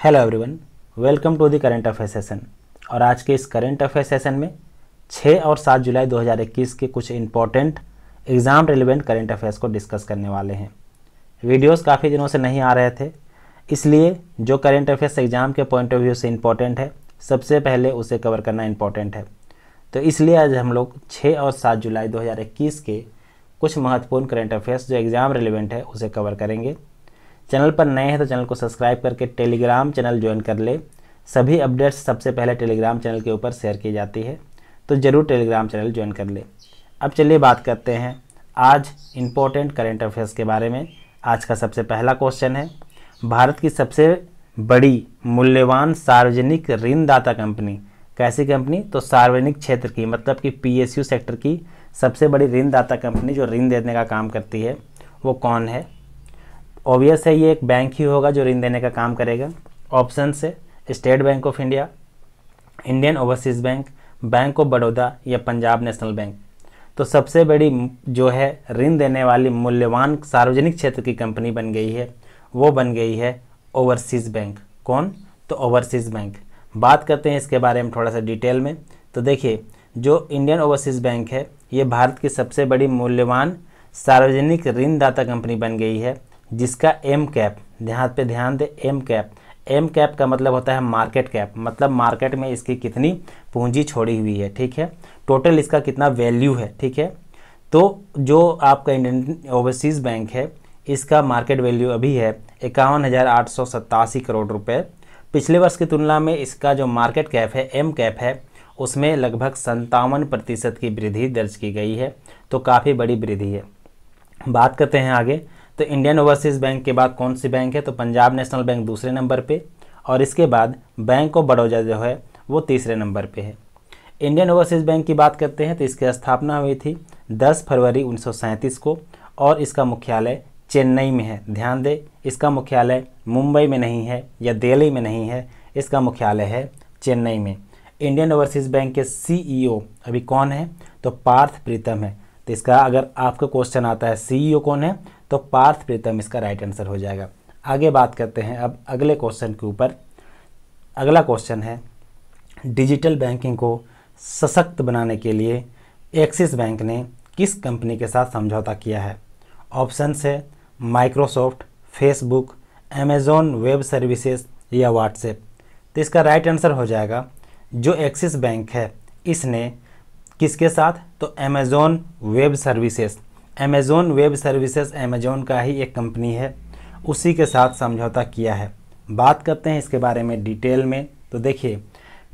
Hello everyone welcome to the current affair session और आज के इस करंट अफेयर सेशन में 6 और 7 जुलाई 2021 के कुछ important exam relevant current affairs को डिस्कस करने वाले हैं। वीडियोस काफ़ी दिनों से नहीं आ रहे थे, इसलिए जो करंट अफेयर्स एग्ज़ाम के पॉइंट ऑफ़ व्यू से इंपॉर्टेंट है, सबसे पहले उसे कवर करना इंपॉर्टेंट है। तो इसलिए आज हम लोग छः और सात जुलाई 2021 के कुछ महत्वपूर्ण करंट अफेयर्स जो एग्ज़ाम रिलेवेंट है, उसे कवर करेंगे। चैनल पर नए हैं तो चैनल को सब्सक्राइब करके टेलीग्राम चैनल ज्वाइन कर ले। सभी अपडेट्स सबसे पहले टेलीग्राम चैनल के ऊपर शेयर की जाती है तो ज़रूर टेलीग्राम चैनल ज्वाइन कर ले। अब चलिए बात करते हैं आज इम्पोर्टेंट करेंट अफेयर्स के बारे में। आज का सबसे पहला क्वेश्चन है, भारत की सबसे बड़ी मूल्यवान सार्वजनिक ऋणदाता कंपनी कैसी कंपनी? तो सार्वजनिक क्षेत्र की मतलब कि पीएसयू सेक्टर की सबसे बड़ी ऋणदाता कंपनी जो ऋण देने का काम करती है, वो कौन है? ऑब्वियस है, ये एक बैंक ही होगा जो ऋण देने का काम करेगा। ऑप्शन से state bank of India Indian overseas bank bank of Baroda या पंजाब नेशनल बैंक तो सबसे बड़ी जो है, ऋण देने वाली मूल्यवान सार्वजनिक क्षेत्र की कंपनी बन गई है, वो बन गई है ओवरसीज़ बैंक कौन? तो ओवरसीज़ बैंक बात करते हैं इसके बारे में थोड़ा सा डिटेल में। तो देखिए, जो इंडियन ओवरसीज़ बैंक है, ये भारत की सबसे बड़ी मूल्यवान सार्वजनिक ऋणदाता कंपनी बन गई है। जिसका एम कैप ध्यान पे ध्यान दें एम कैप एम कैप का मतलब होता है मार्केट कैप मतलब मार्केट में इसकी कितनी पूंजी छोड़ी हुई है, ठीक है? टोटल इसका कितना वैल्यू है, ठीक है? तो जो आपका इंडियन ओवरसीज़ बैंक है, इसका मार्केट वैल्यू अभी है इक्यावन हज़ार आठ सौ करोड़ रुपए। पिछले वर्ष की तुलना में इसका जो मार्केट कैप है एम कैप है, उसमें लगभग संतावन प्रतिशत की वृद्धि दर्ज की गई है तो काफ़ी बड़ी वृद्धि है। बात करते हैं आगे। तो इंडियन ओवरसीज़ बैंक के बाद कौन सी बैंक है? तो पंजाब नेशनल बैंक दूसरे नंबर पे और इसके बाद बैंक ऑफ़ बड़ौदा जो है, वो तीसरे नंबर पे है। इंडियन ओवरसीज़ बैंक की बात करते हैं तो इसकी स्थापना हुई थी 10 फरवरी उन्नीस सौ सैंतीस को और इसका मुख्यालय चेन्नई में है। ध्यान दें, इसका मुख्यालय मुंबई में नहीं है या दिल्ली में नहीं है, इसका मुख्यालय है चेन्नई में। इंडियन ओवरसीज़ बैंक के सीईओ अभी कौन है? तो पार्थ प्रीतम है। तो इसका अगर आपका क्वेश्चन आता है सीईओ कौन है? तो पार्थ प्रीतम इसका राइट आंसर हो जाएगा। आगे बात करते हैं अब अगले क्वेश्चन के ऊपर। अगला क्वेश्चन है डिजिटल बैंकिंग को सशक्त बनाने के लिए एक्सिस बैंक ने किस कंपनी के साथ समझौता किया है? ऑप्शन है Microsoft Facebook Amazon web services या व्हाट्सएप तो इसका राइट आंसर हो जाएगा, जो एक्सिस बैंक है, इसने किसके साथ? तो Amazon web services Amazon web services Amazon का ही एक कंपनी है। उसी के साथ समझौता किया है। बात करते हैं इसके बारे में डिटेल में। तो देखिए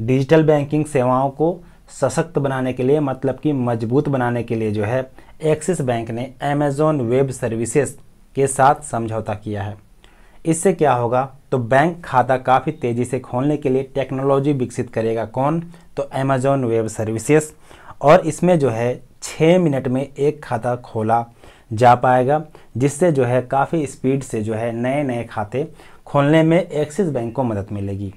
डिजिटल बैंकिंग सेवाओं को सशक्त बनाने के लिए मतलब कि मज़बूत बनाने के लिए जो है एक्सिस बैंक ने अमेज़ोन वेब सर्विसेज़ के साथ समझौता किया है। इससे क्या होगा? तो बैंक खाता काफ़ी तेज़ी से खोलने के लिए टेक्नोलॉजी विकसित करेगा। कौन? तो अमेज़ोन वेब सर्विसेज़ और इसमें जो है छः मिनट में एक खाता खोला जा पाएगा, जिससे जो है काफ़ी स्पीड से जो है नए नए खाते खोलने में एक्सिस बैंक को मदद मिलेगी।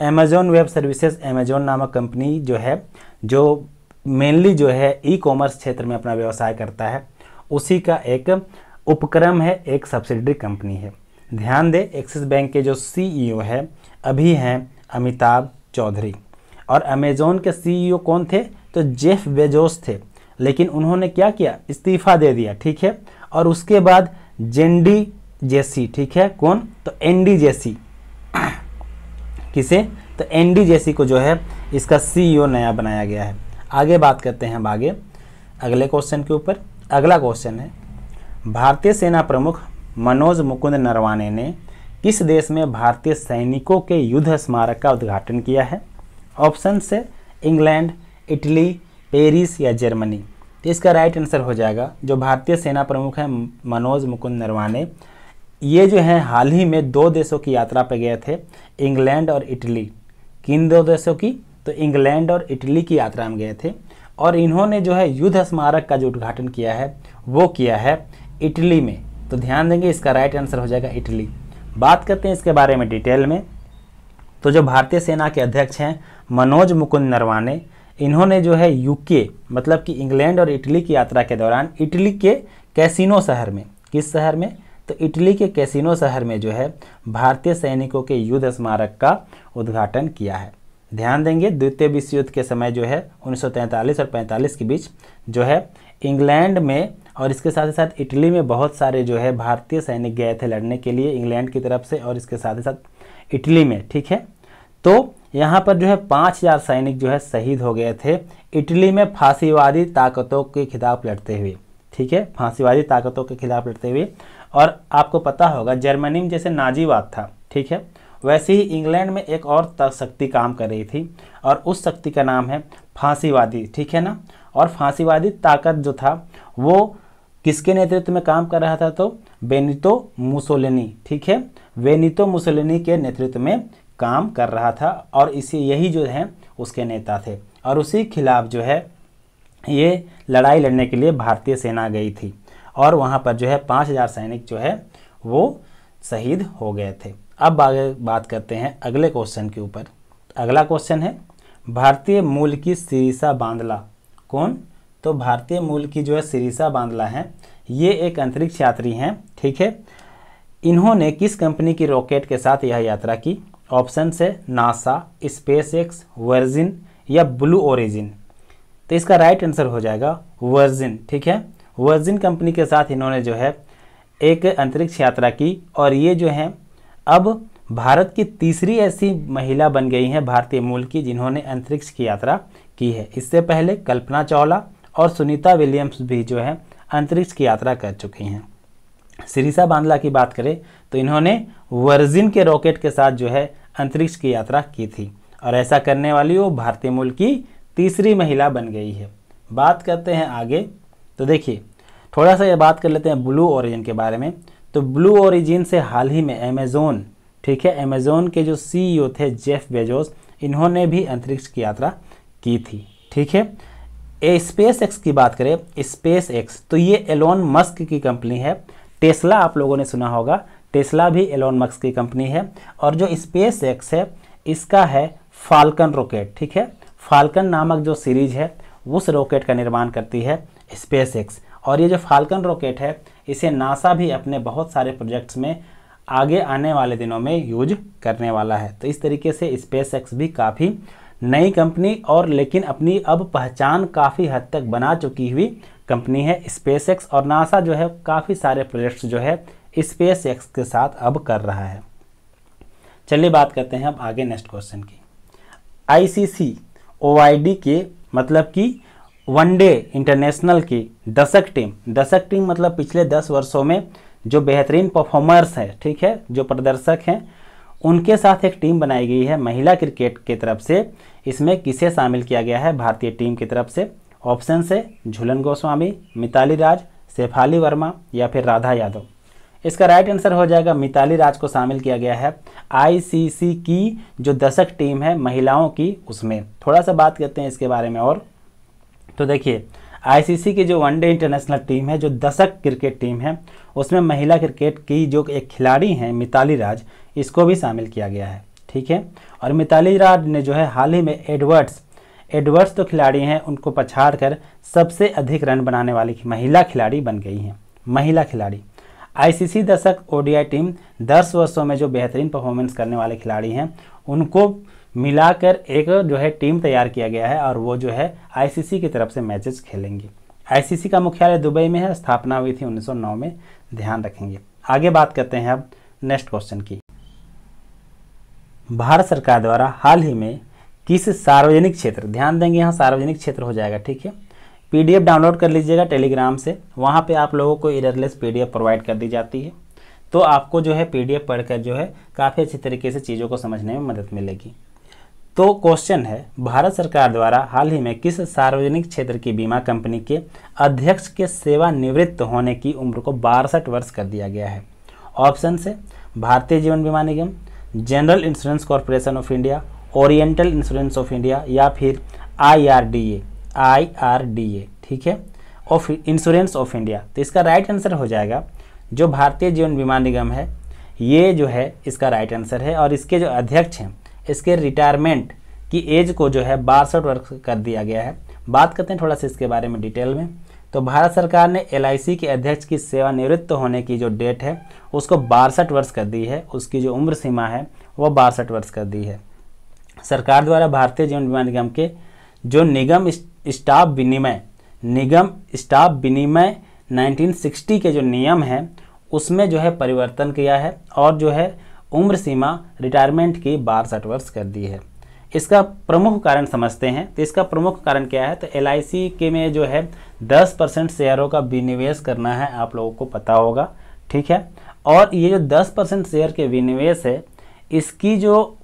अमेजोन वेब सर्विसेज़ अमेजोन नामक कंपनी जो है, जो मेनली जो है ई कॉमर्स क्षेत्र में अपना व्यवसाय करता है, उसी का एक उपक्रम है, एक सब्सिडरी कंपनी है। ध्यान दें, एक्सिस बैंक के जो सीईओ है, अभी हैं अमिताभ चौधरी। और अमेजोन के सीईओ कौन थे? तो जेफ बेजोस थे। लेकिन उन्होंने क्या किया? इस्तीफा दे दिया, ठीक है? और उसके बाद जेंडी जेसी, ठीक है? कौन? तो एनडी जेसी। किसे? तो एनडी जेसी को जो है, इसका सीईओ नया बनाया गया है। आगे बात करते हैं हम आगे। अगले क्वेश्चन के ऊपर। अगला क्वेश्चन है, भारतीय सेना प्रमुख मनोज मुकुंद नरवाने ने किस देश में भारतीय सैनिकों के युद्ध स्मारक का उद्घाटन किया है? ऑप्शन से, इंग्लैंड, इटली पेरिस या जर्मनी। तो इसका राइट आंसर हो जाएगा, जो भारतीय सेना प्रमुख हैं मनोज मुकुंद नरवाने ये जो हैं, हाल ही में दो देशों की यात्रा पर गए थे, इंग्लैंड और इटली। किन दो देशों की? तो इंग्लैंड और इटली की यात्रा में गए थे। और इन्होंने जो है, युद्ध स्मारक का जो उद्घाटन किया है, वो किया है इटली में। तो ध्यान देंगे, इसका राइट आंसर हो जाएगा इटली। बात करते हैं इसके बारे में डिटेल में। तो जो भारतीय सेना के अध्यक्ष हैं, मनोज मुकुंद नरवाने इन्होंने जो है यूके मतलब कि इंग्लैंड और इटली की यात्रा के दौरान, इटली के कैसिनो शहर में, किस शहर में? तो इटली के कैसिनो शहर में जो है, भारतीय सैनिकों के युद्ध स्मारक का उद्घाटन किया है। ध्यान देंगे, द्वितीय विश्व युद्ध के समय जो है 1943 और 45 के बीच जो है, इंग्लैंड में और इसके साथ ही साथ इटली में बहुत सारे जो है, भारतीय सैनिक गए थे लड़ने के लिए इंग्लैंड की तरफ़ से और इसके साथ ही साथ इटली में, ठीक है? तो यहाँ पर जो है पाँच हज़ार सैनिक जो है शहीद हो गए थे। इटली में फांसीवादी ताकतों के खिलाफ लड़ते हुए, ठीक है? फांसीवादी ताकतों के खिलाफ लड़ते हुए। और आपको पता होगा, जर्मनी में जैसे नाजीवाद था, ठीक है? वैसे ही इंग्लैंड में एक और शक्ति काम कर रही थी, और उस शक्ति का नाम है फांसीवादी, ठीक है ना? और फांसीवादी ताकत जो था, वो किसके नेतृत्व में काम कर रहा था तो? बेनितो मुसोलिनी, ठीक है? बेनितो मुसोलिनी के नेतृत्व में काम कर रहा था और इसी यही जो है, उसके नेता थे। और उसी खिलाफ जो है, ये लड़ाई लड़ने के लिए भारतीय सेना गई थी और वहाँ पर जो है, पाँच हज़ार सैनिक जो है, वो शहीद हो गए थे। अब आगे बात करते हैं अगले क्वेश्चन के ऊपर। अगला क्वेश्चन है, भारतीय मूल की सिरिसा बांदला। कौन? तो भारतीय मूल की जो है, सिरिसा बांदला है, ये एक अंतरिक्ष यात्री हैं, ठीक है? इन्होंने किस कंपनी की रॉकेट के साथ यह यात्रा की? ऑप्शन से नासा स्पेस एक्स वर्जिन या ब्लू ओरिजिन। तो इसका राइट आंसर हो जाएगा वर्जिन, ठीक है? वर्जिन कंपनी के साथ इन्होंने जो है एक अंतरिक्ष यात्रा की और ये जो है, अब भारत की तीसरी ऐसी महिला बन गई हैं भारतीय मूल की जिन्होंने अंतरिक्ष की यात्रा की है। इससे पहले कल्पना चावला और सुनीता विलियम्स भी जो है अंतरिक्ष की यात्रा कर चुकी हैं। सिरिसा बांदला की बात करें तो इन्होंने वर्जिन के रॉकेट के साथ जो है अंतरिक्ष की यात्रा की थी। और ऐसा करने वाली वो भारतीय मूल की तीसरी महिला बन गई है। बात करते हैं आगे। तो देखिए थोड़ा सा ये बात कर लेते हैं ब्लू ओरिजिन के बारे में। तो ब्लू ओरिजिन से हाल ही में अमेजोन ठीक है अमेजोन के जो सीईओ थे जेफ बेजोस, इन्होंने भी अंतरिक्ष की यात्रा की थी, ठीक है? ए, स्पेस एक्स की बात करें, स्पेस एक्स तो ये एलोन मस्क की कंपनी है। टेस्ला आप लोगों ने सुना होगा। टेस्ला भी एलोन मक्स की कंपनी है। और जो स्पेस एक्स है, इसका है फाल्कन रॉकेट ठीक है? फाल्कन नामक जो सीरीज़ है, उस रॉकेट का निर्माण करती है स्पेस एक्स और ये जो फाल्कन रॉकेट है, इसे नासा भी अपने बहुत सारे प्रोजेक्ट्स में आगे आने वाले दिनों में यूज़ करने वाला है। तो इस तरीके से स्पेस एक्स भी काफ़ी नई कंपनी और लेकिन अपनी अब पहचान काफ़ी हद तक बना चुकी हुई कंपनी है स्पेस एक्स और नासा जो है, काफ़ी सारे प्रोजेक्ट्स जो है स्पेस एक्स के साथ अब कर रहा है। चलिए बात करते हैं अब आगे नेक्स्ट क्वेश्चन की। आईसीसी ओआईडी के मतलब कि वनडे इंटरनेशनल की दशक टीम दशक टीम मतलब पिछले दस वर्षों में जो बेहतरीन परफॉर्मर्स हैं, ठीक है, जो प्रदर्शक हैं, उनके साथ एक टीम बनाई गई है, महिला क्रिकेट की तरफ़ से। इसमें किसे शामिल किया गया है, भारतीय टीम की तरफ़ से? ऑप्शन से झूलन गोस्वामी, मिताली राज, शेफाली वर्मा या फिर राधा यादव। इसका राइट आंसर हो जाएगा मिताली राज को शामिल किया गया है आईसीसी की जो दशक टीम है महिलाओं की उसमें। थोड़ा सा बात करते हैं इसके बारे में और। तो देखिए आईसीसी की जो वनडे इंटरनेशनल टीम है, जो दशक क्रिकेट टीम है, उसमें महिला क्रिकेट की जो एक खिलाड़ी हैं मिताली राज, इसको भी शामिल किया गया है। ठीक है? और मिताली राज ने जो है हाल ही में एडवर्ड्स एडवर्ड्स तो खिलाड़ी हैं, उनको पछाड़ कर सबसे अधिक रन बनाने वाली महिला खिलाड़ी बन गई हैं। महिला खिलाड़ी। आईसीसी दशक ओडीआई टीम दस वर्षों में जो बेहतरीन परफॉर्मेंस करने वाले खिलाड़ी हैं, उनको मिलाकर एक जो है टीम तैयार किया गया है और वो जो है आईसीसी की तरफ़ से मैचेस खेलेंगे। आईसीसी का मुख्यालय दुबई में है, स्थापना हुई थी 1909 में। ध्यान रखेंगे। आगे बात करते हैं अब नेक्स्ट क्वेश्चन की। भारत सरकार द्वारा हाल ही में किस सार्वजनिक क्षेत्र? ध्यान देंगे यहाँ सार्वजनिक क्षेत्र हो जाएगा, ठीक है? पीडीएफ डाउनलोड कर लीजिएगा टेलीग्राम से। वहाँ पे आप लोगों को इररलेस पीडीएफ प्रोवाइड कर दी जाती है। तो आपको जो है पीडीएफ पढ़कर जो है काफ़ी अच्छी तरीके से चीज़ों को समझने में मदद मिलेगी। तो क्वेश्चन है, भारत सरकार द्वारा हाल ही में किस सार्वजनिक क्षेत्र की बीमा कंपनी के अध्यक्ष के सेवानिवृत्त होने की उम्र को बासठ वर्ष कर दिया गया है? ऑप्शन से भारतीय जीवन बीमा निगम general insurance corporation of India oriental insurance of India या फिर I R D A I R D A ठीक है? ऑफ़ इंश्योरेंस ऑफ़ इंडिया तो इसका राइट आंसर हो जाएगा, जो भारतीय जीवन बीमा निगम है, ये जो है, इसका राइट आंसर है और इसके जो अध्यक्ष हैं, इसके रिटायरमेंट की एज को जो है बासठ वर्ष कर दिया गया है। बात करते हैं थोड़ा सा इसके बारे में डिटेल में। तो भारत सरकार ने LIC के अध्यक्ष की सेवानिवृत्त होने की जो डेट है, उसको बासठ वर्ष कर दी है। उसकी जो उम्र सीमा है, वो बासठ वर्ष कर दी है। सरकार द्वारा भारतीय जीवन बीमा निगम के जो निगम स्टाफ विनिमय, निगम स्टाफ विनिमय 1960 के जो नियम हैं, उसमें जो है परिवर्तन किया है और जो है उम्र सीमा रिटायरमेंट की बासठ वर्ष कर दी है। इसका प्रमुख कारण समझते हैं। तो इसका प्रमुख कारण क्या है? तो एलआईसी के में जो है 10 परसेंट शेयरों का विनिवेश करना है, आप लोगों को पता होगा। ठीक है? और ये जो 10 परसेंट शेयर के विनिवेश है, इसकी जो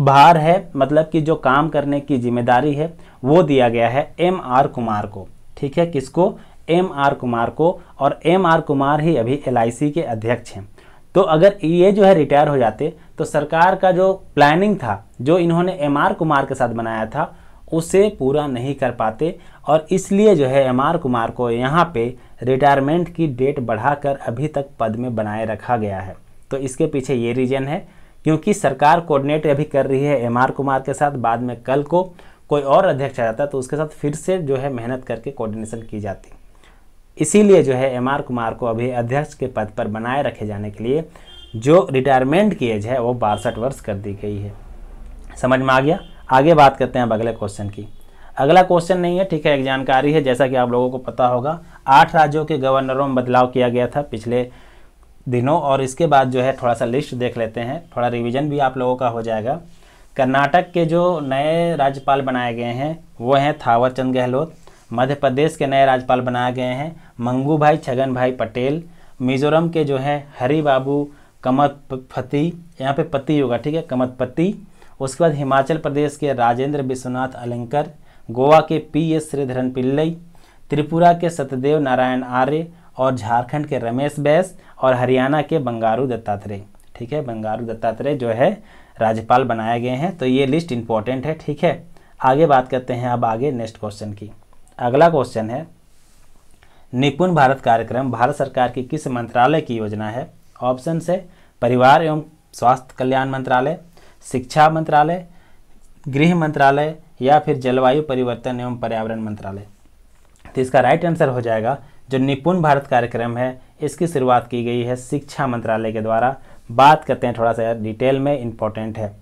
भार है मतलब कि जो काम करने की ज़िम्मेदारी है, वो दिया गया है एम आर कुमार को। ठीक है, किसको? एम आर कुमार को, और एम आर कुमार ही अभी एलआईसी के अध्यक्ष हैं। तो अगर ये जो है रिटायर हो जाते तो सरकार का जो प्लानिंग था, जो इन्होंने एम आर कुमार के साथ बनाया था, उसे पूरा नहीं कर पाते, और इसलिए जो है एम आर कुमार को यहाँ पे रिटायरमेंट की डेट बढ़ाकर अभी तक पद में बनाए रखा गया है। तो इसके पीछे ये रीजन है क्योंकि सरकार कोऑर्डिनेट अभी कर रही है एम आर कुमार के साथ, बाद में कल को कोई और अध्यक्ष आ जाता है तो उसके साथ फिर से जो है मेहनत करके कोऑर्डिनेशन की जाती। इसीलिए जो है एम आर कुमार को अभी अध्यक्ष के पद पर बनाए रखे जाने के लिए जो रिटायरमेंट की एज है, वो बासठ वर्ष कर दी गई है। समझ में आ गया? आगे बात करते हैं अब अगले क्वेश्चन की। अगला क्वेश्चन नहीं है, ठीक है, एक जानकारी है, जैसा कि आप लोगों को पता होगा, आठ राज्यों के गवर्नरों में बदलाव किया गया था, पिछले दिनों और इसके बाद जो है थोड़ा सा लिस्ट देख लेते हैं। थोड़ा रिवीजन भी आप लोगों का हो जाएगा। कर्नाटक के जो नए राज्यपाल बनाए गए हैं, वो हैं थावर चंद गहलोत। मध्य प्रदेश के नए राज्यपाल बनाए गए हैं मंगू भाई छगन भाई पटेल। मिजोरम के जो है हरी बाबू कमतपति, यहाँ पे पति होगा, ठीक है? कमतपति। उसके बाद हिमाचल प्रदेश के राजेंद्र विश्वनाथ अलंकर। गोवा के पी एस श्रीधरन पिल्लई। त्रिपुरा के सत्यदेव नारायण आर्य। और झारखंड के रमेश बैस और हरियाणा के बंगारू दत्तात्रेय। ठीक है, बंगारू दत्तात्रेय जो है राज्यपाल बनाए गए हैं। तो ये लिस्ट इंपॉर्टेंट है, ठीक है? आगे बात करते हैं अब आगे नेक्स्ट क्वेश्चन की। अगला क्वेश्चन है, निपुण भारत कार्यक्रम, भारत सरकार की किस मंत्रालय की योजना है? ऑप्शन से परिवार एवं स्वास्थ्य कल्याण मंत्रालय, शिक्षा मंत्रालय, गृह मंत्रालय या फिर जलवायु परिवर्तन एवं पर्यावरण मंत्रालय। तो इसका राइट आंसर हो जाएगा जो निपुण भारत कार्यक्रम है, इसकी शुरुआत की गई है शिक्षा मंत्रालय के द्वारा। बात करते हैं थोड़ा सा डिटेल में, इम्पोर्टेंट है।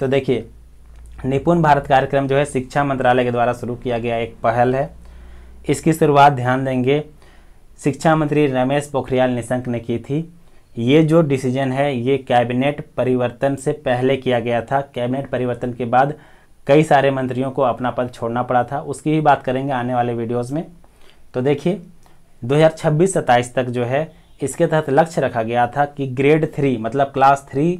तो देखिए, निपुण भारत कार्यक्रम जो है शिक्षा मंत्रालय के द्वारा शुरू किया गया एक पहल है। इसकी शुरुआत ध्यान देंगे। शिक्षा मंत्री रमेश पोखरियाल निशंक ने की थी। ये जो डिसीज़न है, ये कैबिनेट परिवर्तन से पहले किया गया था। कैबिनेट परिवर्तन के बाद कई सारे मंत्रियों को अपना पद छोड़ना पड़ा था। उसकी भी बात करेंगे आने वाले वीडियोज़ में। तो देखिए 2026-27 तक जो है, इसके तहत लक्ष्य रखा गया था कि ग्रेड थ्री मतलब क्लास थ्री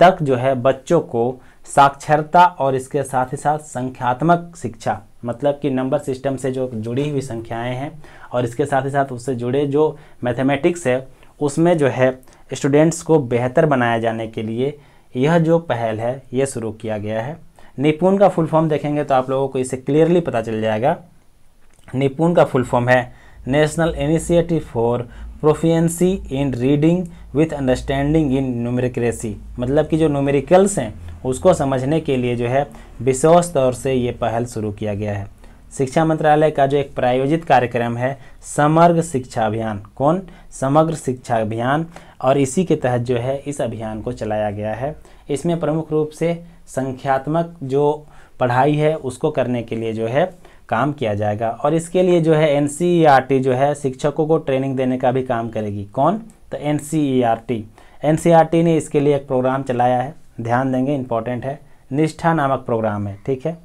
तक जो है बच्चों को साक्षरता और इसके साथ ही साथ संख्यात्मक शिक्षा मतलब कि नंबर सिस्टम से जो जुड़ी हुई संख्याएँ हैं और इसके साथ ही साथ उससे जुड़े जो मैथमेटिक्स है, उसमें जो है स्टूडेंट्स को बेहतर बनाया जाने के लिए यह जो पहल है, ये शुरू किया गया है। निपुण का फुल फॉर्म देखेंगे तो आप लोगों को इसे क्लियरली पता चल जाएगा। निपुण का फुल फॉर्म है national initiative for proficiency in reading with understanding in numeracy मतलब कि जो न्यूमेरिकल्स हैं, उसको समझने के लिए जो है, विशेष तौर से ये पहल शुरू किया गया है। शिक्षा मंत्रालय का जो एक प्रायोजित कार्यक्रम है, समग्र शिक्षा अभियान। कौन? समग्र शिक्षा अभियान। और इसी के तहत जो है, इस अभियान को चलाया गया है। इसमें प्रमुख रूप से संख्यात्मक जो पढ़ाई है, उसको करने के लिए जो है काम किया जाएगा और इसके लिए जो है एन e जो है शिक्षकों को ट्रेनिंग देने का भी काम करेगी। कौन? तो एन एन ने इसके लिए एक प्रोग्राम चलाया है। ध्यान देंगे इंपॉर्टेंट है। निष्ठा नामक प्रोग्राम है, ठीक है?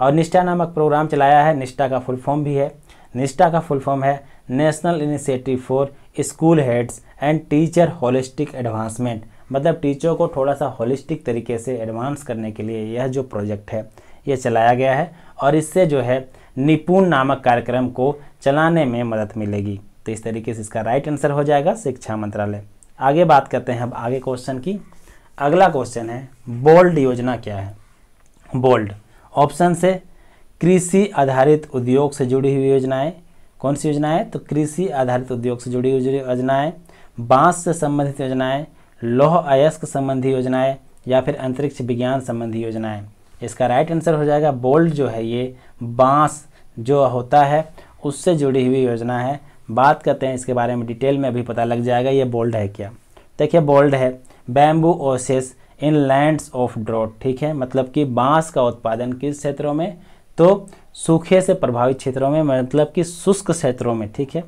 और निष्ठा नामक प्रोग्राम चलाया है। निष्ठा का फुल फॉर्म भी है। निष्ठा का फुल फॉर्म है national initiative for school heads and teacher holistic advancement मतलब टीचरों को थोड़ा सा होलिस्टिक तरीके से एडवांस करने के लिए यह जो प्रोजेक्ट है ये चलाया गया है। और इससे जो है निपुण नामक कार्यक्रम को चलाने में मदद मिलेगी। तो इस तरीके से इसका राइट आंसर हो जाएगा शिक्षा मंत्रालय। आगे बात करते हैं अब आगे क्वेश्चन की। अगला क्वेश्चन है बोल्ड योजना क्या है? बोल्ड ऑप्शन से कृषि आधारित उद्योग से जुड़ी हुई योजनाएँ। कौन सी योजनाएँ तो कृषि आधारित उद्योग से जुड़ी हुई योजनाएँ, बाँस से संबंधित योजनाएँ, लौह अयस्क संबंधी योजनाएँ या फिर अंतरिक्ष विज्ञान संबंधी योजनाएँ। इसका राइट आंसर हो जाएगा बोल्ड जो है ये बाँस जो होता है, उससे जुड़ी हुई योजना है। बात करते हैं इसके बारे में डिटेल में, अभी पता लग जाएगा ये बोल्ड है क्या। देखिए बोल्ड है bamboo oases in lands of drought ठीक है? मतलब कि बाँस का उत्पादन किस क्षेत्रों में? तो सूखे से प्रभावित क्षेत्रों में मतलब कि शुष्क क्षेत्रों में, ठीक है?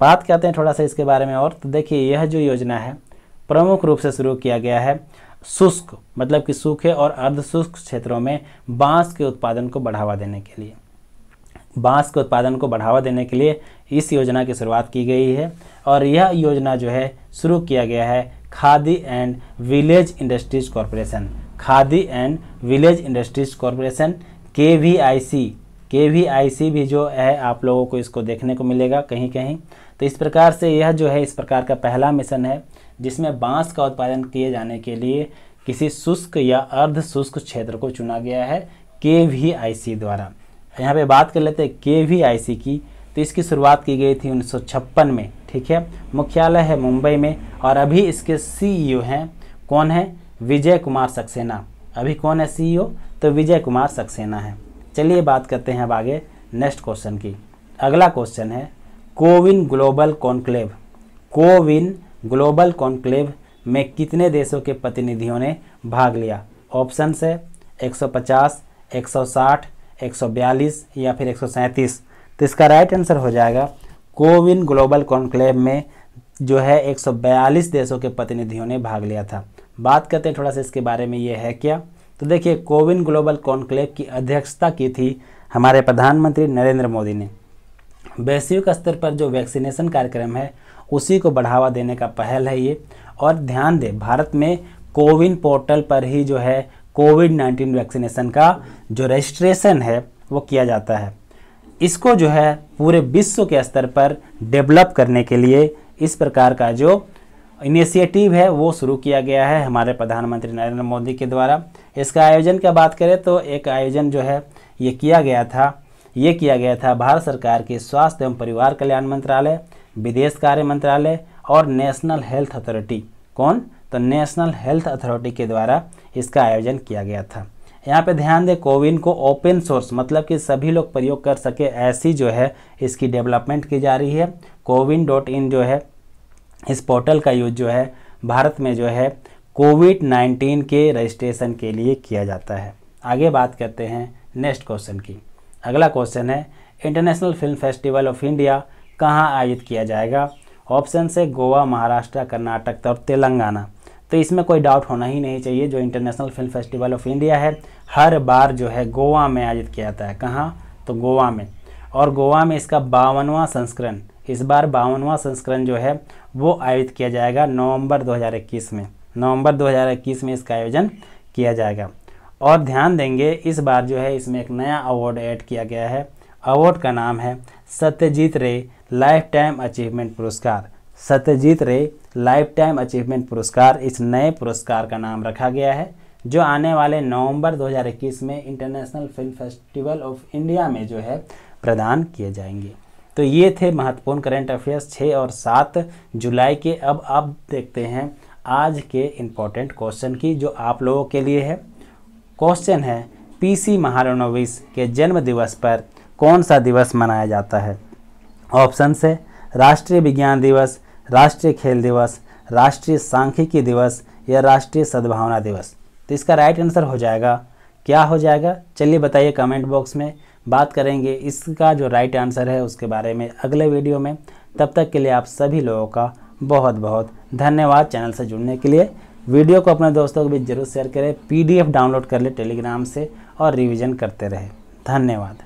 बात करते हैं थोड़ा सा इसके बारे में और। तो देखिए, यह जो योजना है, प्रमुख रूप से शुरू किया गया है। शुष्क मतलब कि सूखे और अर्ध शुष्क क्षेत्रों में बाँस के उत्पादन को बढ़ावा देने के लिए। बाँस के उत्पादन को बढ़ावा देने के लिए इस योजना की शुरुआत की गई है और यह योजना जो है शुरू किया गया है Khadi and village industries corporation. Khadi and village industries corporation K V I C K V I सी भी जो है आप लोगों को इसको देखने को मिलेगा कहीं कहीं तो इस प्रकार से यह जो है इस प्रकार का पहला मिशन है। जिसमें बाँस का उत्पादन किए जाने के लिए किसी शुष्क या अर्ध शुष्क क्षेत्र को चुना गया है के वी आई सी द्वारा। यहाँ पे बात कर लेते हैं के वी आई सी की। तो इसकी शुरुआत की गई थी उन्नीस सौ छप्पन में, ठीक है? मुख्यालय है मुंबई में और अभी इसके सीईओ e हैं। कौन है? विजय कुमार सक्सेना। अभी कौन है सीईओ e तो विजय कुमार सक्सेना है। चलिए बात करते हैं अब आगे नेक्स्ट क्वेश्चन की। अगला क्वेश्चन है, CoWIN global conclave. CoWIN global conclave में कितने देशों के प्रतिनिधियों ने भाग लिया? ऑप्शन है 150, 160, 142 या फिर 137 तो इसका राइट आंसर हो जाएगा कोविन ग्लोबल कॉन्क्लेव में जो है 142 देशों के प्रतिनिधियों ने भाग लिया था। बात करते हैं थोड़ा सा इसके बारे में ये है क्या? तो देखिए कोविन ग्लोबल कॉन्क्लेव की अध्यक्षता की थी हमारे प्रधानमंत्री नरेंद्र मोदी ने। वैश्विक स्तर पर जो वैक्सीनेशन कार्यक्रम है उसी को बढ़ावा देने का पहल है ये। और ध्यान दें, भारत में कोविन पोर्टल पर ही जो है कोविड 19 वैक्सीनेशन का जो रजिस्ट्रेशन है, वो किया जाता है। इसको जो है पूरे विश्व के स्तर पर डेवलप करने के लिए इस प्रकार का जो इनिशिएटिव है, वो शुरू किया गया है हमारे प्रधानमंत्री नरेंद्र मोदी के द्वारा। इसका आयोजन की बात करें तो एक आयोजन जो है, ये किया गया था। ये किया गया था भारत सरकार के स्वास्थ्य एवं परिवार कल्याण मंत्रालय। विदेश कार्य मंत्रालय और नेशनल हेल्थ अथॉरिटी। कौन? तो नेशनल हेल्थ अथॉरिटी के द्वारा इसका आयोजन किया गया था। यहाँ पे ध्यान दें, कोविन को ओपन सोर्स मतलब कि सभी लोग प्रयोग कर सके, ऐसी जो है इसकी डेवलपमेंट की जा रही है। कोविन डॉट इन जो है, इस पोर्टल का यूज़ जो है, भारत में जो है, कोविड 19 के रजिस्ट्रेशन के लिए किया जाता है। आगे बात करते हैं नेक्स्ट क्वेश्चन की। अगला क्वेश्चन है, international film festival of India कहाँ आयोजित किया जाएगा? ऑप्शन से गोवा, महाराष्ट्र, कर्नाटक और तेलंगाना। तो इसमें कोई डाउट होना ही नहीं चाहिए, जो international film festival of India है, हर बार जो है गोवा में आयोजित किया जाता है। कहाँ? तो गोवा में। और गोवा में इसका बावनवा संस्करण, इस बार बावनवा संस्करण जो है, वो आयोजित किया जाएगा नवंबर 2021 में। नवंबर 2021 में इसका आयोजन किया जाएगा। और ध्यान देंगे, इस बार जो है इसमें एक नया अवार्ड ऐड किया गया है। अवार्ड का नाम है सत्यजीत रे लाइफ टाइम अचीवमेंट पुरस्कार। सत्यजीत रे लाइफ टाइम अचीवमेंट पुरस्कार, इस नए पुरस्कार का नाम रखा गया है, जो आने वाले नवंबर 2021 में international film festival of India में जो है, प्रदान किए जाएँगे। तो ये थे महत्वपूर्ण करेंट अफेयर्स छः और सात जुलाई के। अब आप देखते हैं आज के इम्पोर्टेंट क्वेश्चन की, जो आप लोगों के लिए है। क्वेश्चन है पीसी महालनोबिस के जन्म दिवस पर कौन सा दिवस मनाया जाता है? ऑप्शन है, राष्ट्रीय विज्ञान दिवस, राष्ट्रीय खेल दिवस, राष्ट्रीय सांख्यिकी दिवस या राष्ट्रीय सद्भावना दिवस। तो इसका राइट आंसर हो जाएगा। क्या हो जाएगा? चलिए बताइए कमेंट बॉक्स में। बात करेंगे इसका जो राइट आंसर है उसके बारे में अगले वीडियो में। तब तक के लिए आप सभी लोगों का बहुत बहुत धन्यवाद चैनल से जुड़ने के लिए। वीडियो को अपने दोस्तों के बीच ज़रूर शेयर करें। पीडीएफ डाउनलोड कर ले टेलीग्राम से और रिवीजन करते रहे। धन्यवाद।